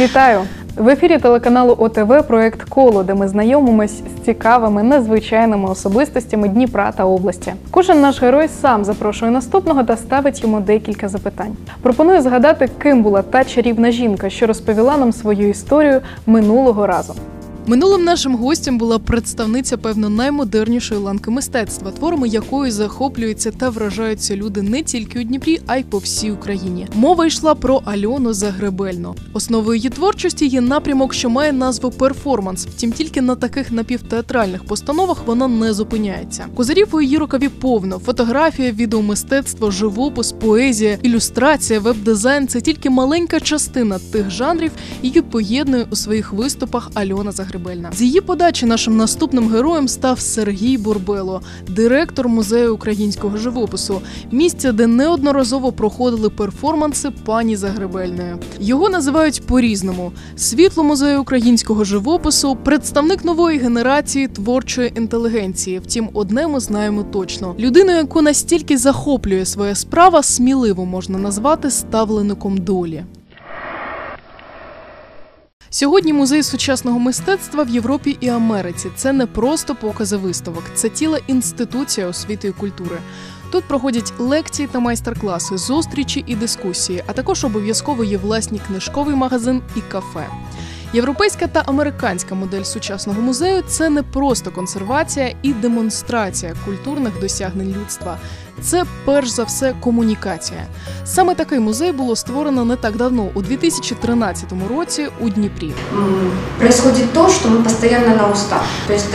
Вітаю! В ефірі телеканалу ОТВ проект Коло, де ми знайомимось з цікавими, незвичайними особистостями Дніпра та області. Кожен наш герой сам запрошує наступного та ставить йому декілька запитань. Пропоную згадати, ким була та чарівна жінка, що розповіла нам свою історію минулого разу. Минулим нашим гостем була представниця, певно, наймодернішої ланки мистецтва, творами якої захоплюються та вражаються люди не тільки у Дніпрі, а й по всій Україні. Мова йшла про Альону Загребельну. Основою її творчості є напрямок, що має назву перформанс. Втім, тільки на таких напівтеатральних постановах вона не зупиняється. Козирів у її рукаві повно: фотографія, відеомистецтво, живопис, поезія, ілюстрація, веб-дизайн це тільки маленька частина тих жанрів, які поєднує у своїх виступах Альона Загребельна. З її подачі нашим наступним героєм став Сергій Бурбело, директор музею українського живопису, місця, де неодноразово проходили перформанси пані Загребельної. Його називають по-різному: світло музею українського живопису, представник нової генерації творчої інтелігенції. Втім, одне ми знаємо точно: людину, яку настільки захоплює своя справа, сміливо можна назвати ставлеником долі. Сьогодні музей сучасного мистецтва в Європі і Америці це не просто покази виставок, це ціла інституція освіти і культури. Тут проходять лекції та майстер-класи, зустрічі і дискусії, а також обов'язково є власні книжковий магазин і кафе. Європейська та американська модель сучасного музею це не просто консервація і демонстрація культурних досягнень людства. Це перш за все комунікація. Саме такий музей було створено не так давно, у 2013 році у Дніпрі. происходит то, что мы постоянно на устах. То есть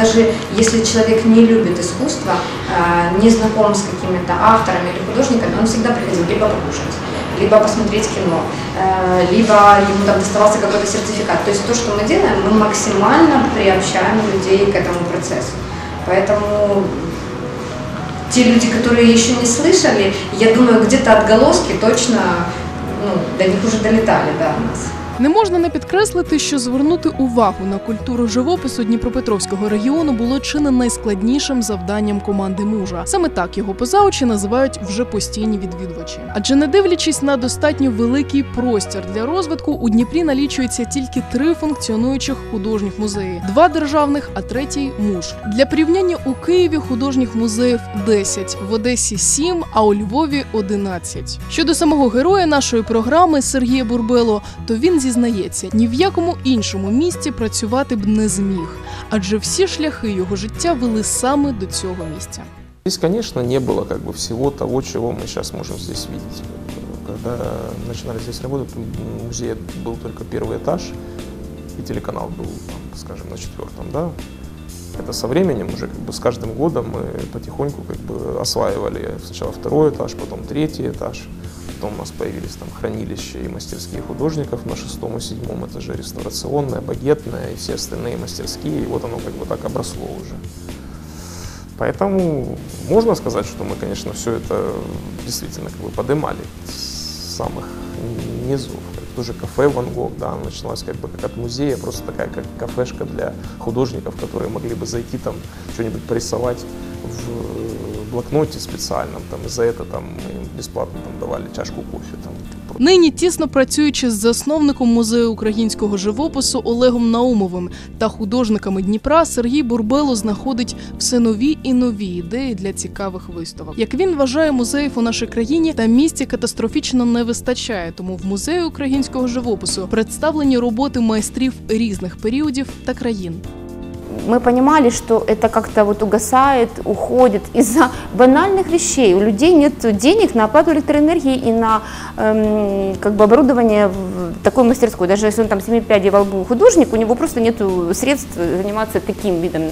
если человек не любит искусство, не знаком с какими-то авторами или художниками, он всегда приходил либо покушать, либо посмотреть кино, э, либо ему там доставался какой-то сертификат. То есть то, что мы делаем, мы максимально приобщаем людей к этому процессу. Поэтому те люди, которые еще не слышали, я думаю, где-то отголоски точно ну, до них уже долетали до нас. Не можна не підкреслити, що звернути увагу на культуру живопису Дніпропетровського регіону було чи не найскладнішим завданням команди мужа. Саме так його позаочі називають вже постійні відвідувачі. Адже не дивлячись на достатньо великий простір для розвитку, у Дніпрі налічується тільки три функціонуючих художніх музеї: два державних, а третій муж. Для порівняння у Києві художніх музеїв 10, в Одесі 7, а у Львові 11. Щодо самого героя нашої програми Сергія Бурбело, то він зізнається, ні в якому іншому місці працювати б не зміг, адже всі шляхи його життя вели саме до цього місця. Здесь, конечно, не было как бы всего того, чего мы сейчас можем здесь видеть. Когда начинали здесь работать, в музее был только первый этаж, и телеканал был, там, скажем, на четвертом, да. Это со временем уже как бы с каждым годом мы потихоньку как бы осваивали сначала второй этаж, потом третий этаж. Потом у нас появились там хранилища и мастерские художников на шестом и седьмом этаже, реставрационная, багетная и все остальные мастерские. И вот оно как бы так обросло уже. Поэтому можно сказать, что мы, конечно, все это действительно как бы подымали с самых низов. Тоже кафе Ван Гог, да, начиналось как бы как от музея, просто такая как кафешка для художников, которые могли бы зайти там что-нибудь порисовать в блокноте специальном, там, и за это там им бесплатно там давали чашку кофе. Там. Нині тісно працюючи з засновником музею українського живопису Олегом Наумовим та художниками Дніпра, Сергій Бурбело знаходить все нові і нові ідеї для цікавих виставок. Як він вважає, музеїв у нашій країні та місті катастрофічно не вистачає. Тому в музеї українського живопису представлені роботи майстрів різних періодів та країн. Мы понимали, что это как-то вот угасает, уходит из-за банальных вещей. У людей нет денег на оплату электроэнергии и на эм, как бы оборудование в такой мастерской. Даже если он там 7 пядей во лбу художник, у него просто нет средств заниматься таким видом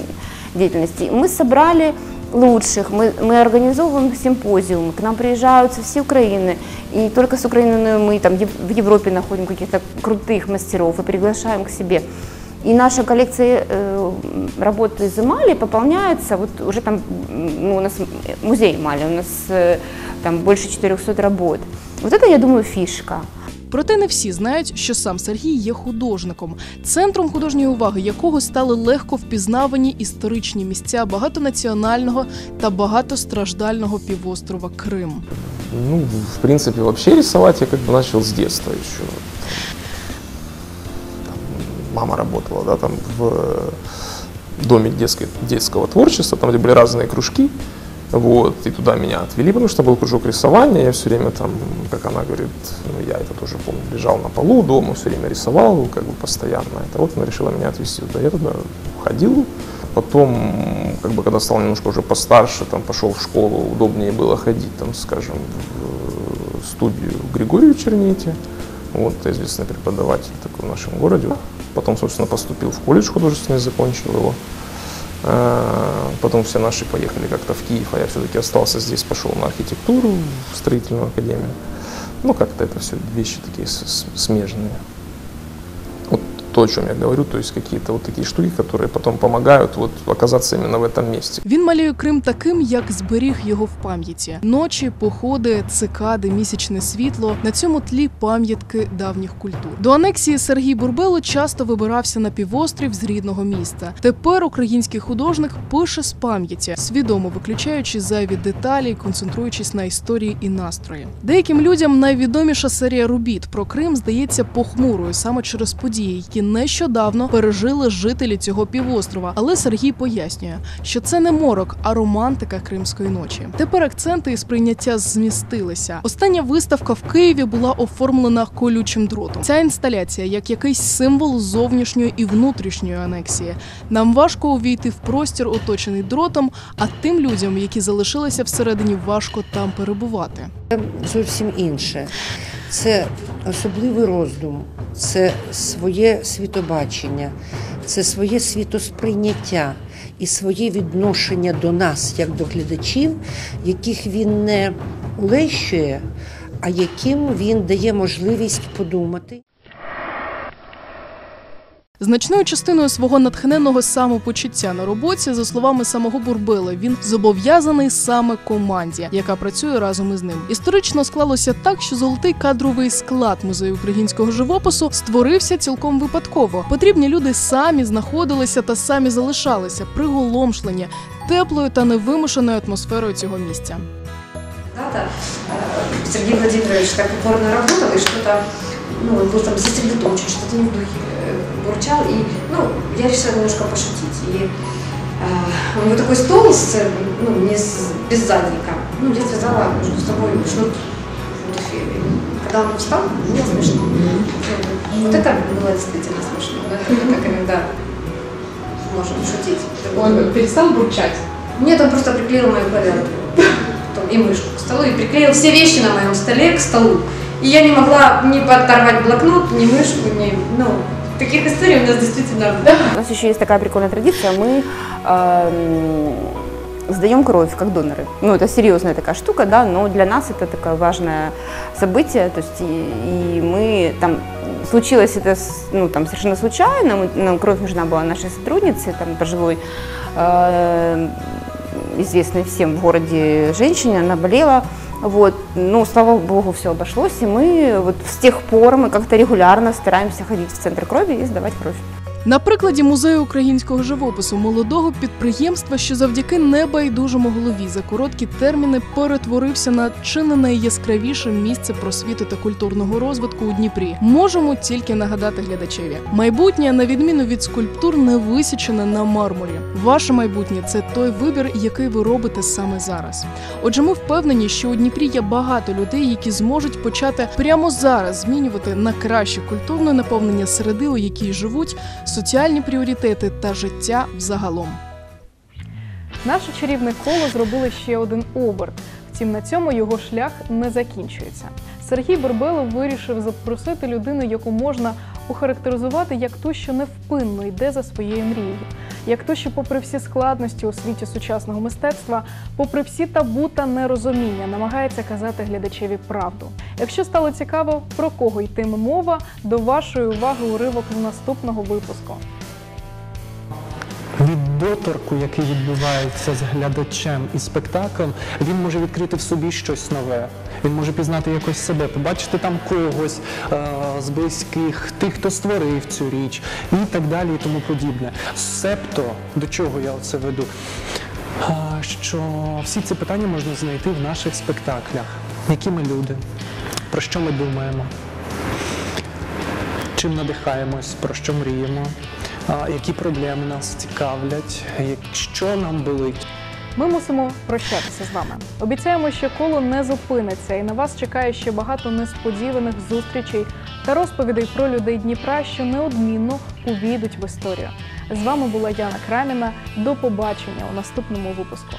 деятельности. Мы собрали лучших, мы, мы организовываем симпозиум, к нам приезжают со всей Украины, и только с Украины, мы там в Европе находим каких-то крутых мастеров и приглашаем к себе. И наша коллекция э, работ из эмали пополняется, вот уже там, м, ну, у нас музей эмали, у нас э, там больше 400 работ. Вот это, я думаю, фишка. Проте не всі знають, що сам Сергій є художником, центром художньої уваги якого стали легко впізнавані історичні місця багатонаціонального та багатостраждального півострова Крим. Ну, в принципе, вообще рисовать я как бы начал с детства еще. Мама работала, да, там в э, доме детской, детского творчества, там, где были разные кружки, вот, и туда меня отвели, потому что был кружок рисования, я все время там, как она говорит, ну, я это тоже помню, лежал на полу дома, все время рисовал, как бы постоянно, это. Вот она решила меня отвезти туда, я туда ходил, потом, как бы, когда стал немножко уже постарше, там, пошел в школу, удобнее было ходить, там, скажем, в студию Григорию Чернете, вот, известный преподаватель такой в нашем городе, потом, собственно, поступил в колледж художественный, закончил его, а, Потом все наши поехали как-то в Киев, а я все-таки остался здесь, пошел на архитектуру в строительную академию. Ну, как-то это все вещи такие смежные. То, о чем я говорю, то есть какие-то вот такие штуки, которые потом помогают вот оказаться именно в этом месте. Він малює Крим таким, як зберіг його в пам'яті: ночі, походи, цикади, місячне світло. На цьому тлі пам'ятки давніх культур. До анексії Сергій Бурбело часто вибирався на півострів з рідного міста. Тепер український художник пише з пам'яті, свідомо виключаючи зайві деталі, і концентруючись на історії і настрої. Деяким людям найвідоміша серія робіт про Крим здається похмурою саме через події, які нещодавно пережили жителі цього півострова. Але Сергій пояснює, що це не морок, а романтика кримської ночі. Тепер акценти і сприйняття змістилися. Остання виставка в Києві була оформлена колючим дротом. Ця інсталяція як якийсь символ зовнішньої і внутрішньої анексії. Нам важко увійти в простір, оточений дротом, а тим людям, які залишилися всередині, важко там перебувати. зовсім інше. Це особливий роздум, це своє світобачення, це своє світосприйняття і своє відношення до нас, як до глядачів, яких він не улещує, а яким він дає можливість подумати. Значною частиною свого натхненного самопочуття на роботі, за словами самого Бурбила, він зобов'язаний саме команді, яка працює разом із ним. Історично склалося так, що золотий кадровий склад музею українського живопису створився цілком випадково. Потрібні люди самі знаходилися та самі залишалися приголомшлені теплою та невимушеною атмосферою цього місця. Сергей Владимирович так упорно работал и что-то, ну, он был там сосредоточен, что-то не в духе бурчал. И, ну, я решила немножко пошутить. И э, у него такой стол, с, ну, не с, без задника. Ну, я связала между собой шнур Когда он встал, было смешно. Вот это было действительно смешно. Как иногда можем шутить. Он перестал бурчать. Нет, он просто приклеил мою потом и мышку к столу и приклеил все вещи на моем столе к столу. И я не могла ни подорвать блокнот, ни мышку, ни... Ну, таких историй у нас действительно... У нас еще есть такая прикольная традиция. Мы эм, сдаем кровь как доноры. Ну, это серьезная такая штука, да, но для нас это такое важное событие. То есть и, и мы там случилось это ну, там, совершенно случайно. Мы- нам кровь нужна была нашей сотруднице, там, пожилой, э, известной всем в городе женщине, она болела. Вот, ну, слава богу, все обошлось, и мы вот с тех пор мы как-то регулярно стараемся ходить в центр крови и сдавать кровь. На прикладі музею українського живопису молодого підприємства, що завдяки небайдужому голові за короткі терміни перетворився на чи не найяскравіше місце просвіти та культурного розвитку у Дніпрі, можемо тільки нагадати глядачеві. Майбутнє, на відміну від скульптур, не висічене на мармурі. Ваше майбутнє це той вибір, який ви робите саме зараз. Отже, ми впевнені, що у Дніпрі є багато людей, які зможуть почати прямо зараз змінювати на краще культурне наповнення середи, у якій живуть, соціальні пріоритети та життя взагалом. Наше чарівне коло зробило ще один оберт. Втім, на цьому його шлях не закінчується. Сергій Борбелов вирішив запросити людину, яку можна охарактеризувати як ту, що невпинно йде за своєю мрією, як то, що, попри всі складності у світі сучасного мистецтва, попри всі табу та нерозуміння, намагається казати глядачеві правду. Якщо стало цікаво, про кого йтиме мова, до вашої уваги уривок з наступного випуску. Від доторку, який відбувається з глядачем і спектаклем, він може відкрити в собі щось нове. Він може пізнати якось себе, побачити там когось е- з близьких, тих, хто створив цю річ, і так далі, і тому подібне. Себто, до чого я це веду? А, що всі ці питання можна знайти в наших спектаклях. Які ми люди, про що ми думаємо, чим надихаємось, про що мріємо, які проблеми нас цікавлять, що нам болить. Ми мусимо прощатися з вами. Обіцяємо, що коло не зупиниться, і на вас чекає ще багато несподіваних зустрічей та розповідей про людей Дніпра, що неодмінно увійдуть в історію. З вами була Яна Краміна. До побачення у наступному випуску.